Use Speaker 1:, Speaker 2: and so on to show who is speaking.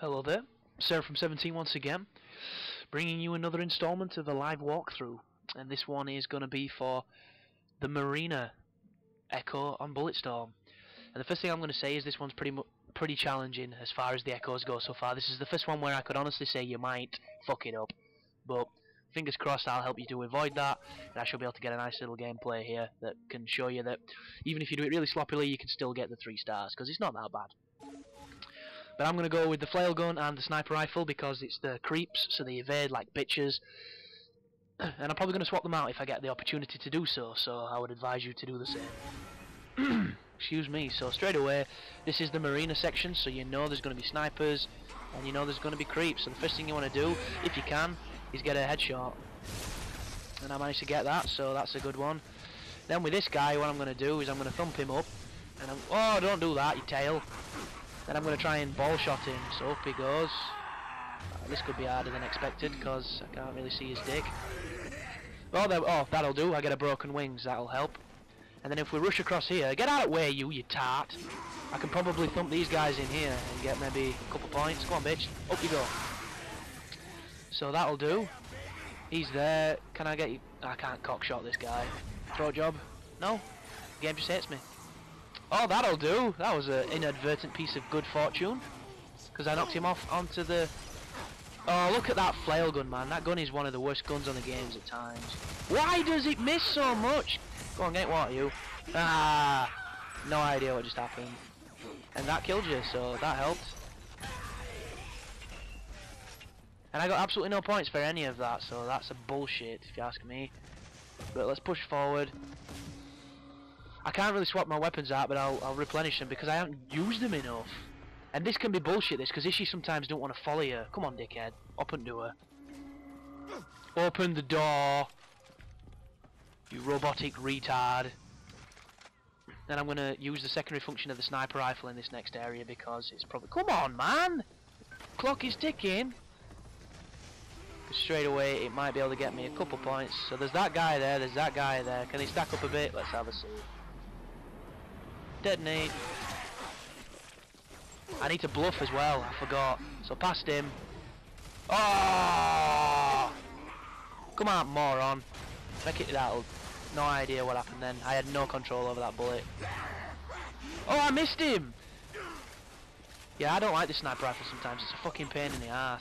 Speaker 1: Hello there, Seraphim 17 once again, bringing you another installment of a live walkthrough, and this one is going to be for the Marina Echo on Bulletstorm. And the first thing I'm going to say is this one's pretty pretty challenging as far as the echoes go so far. This is the first one where I could honestly say you might fuck it up, but fingers crossed I'll help you to avoid that, and I should be able to get a nice little gameplay here that can show you that even if you do it really sloppily, you can still get the three stars because it's not that bad. But I'm going to go with the flail gun and the sniper rifle because it's the creeps, so they evade like bitches. And I'm probably going to swap them out if I get the opportunity to do so, so I would advise you to do the same. Excuse me, so straight away, this is the marina section, so you know there's going to be snipers, and you know there's going to be creeps, so the first thing you want to do, if you can, is get a headshot. And I managed to get that, so that's a good one. Then with this guy, what I'm going to do is I'm going to thump him up, and I'm, oh, don't do that, you tail. Then I'm going to try and ball shot him. So up he goes. Uh, this could be harder than expected because I can't really see his dick. Oh, there, oh, that'll do. I get a broken wings. That'll help. And then if we rush across here, get out of way, you, you tart. I can probably thump these guys in here and get maybe a couple points. Come on, bitch. Up you go. So that'll do. He's there. Can I get you? I can't cock shot this guy. Throw job? No. The game just hates me. Oh, that'll do. That was an inadvertent piece of good fortune. Because I knocked him off onto the... Oh, look at that flail gun, man. That gun is one of the worst guns on the games at times. Why does it miss so much? Go on, get what, you? Ah! No idea what just happened. And that killed you, so that helped. And I got absolutely no points for any of that, so that's a bullshit, if you ask me. But let's push forward. I can't really swap my weapons out, but I'll, I'll replenish them because I haven't used them enough. And this can be bullshit, this, because Ishi sometimes don't want to follow you. Come on, dickhead. Open door. Open the door. You robotic retard. Then I'm going to use the secondary function of the sniper rifle in this next area because it's probably... Come on, man! Clock is ticking. Straight away, it might be able to get me a couple points. So there's that guy there, there's that guy there. Can they stack up a bit? Let's have a see. Detonate. I need to bluff as well, I forgot. So past him. Oh! Come on, moron. Make it that. No idea what happened then. I had no control over that bullet. Oh, I missed him! Yeah, I don't like this sniper rifle sometimes. It's a fucking pain in the ass.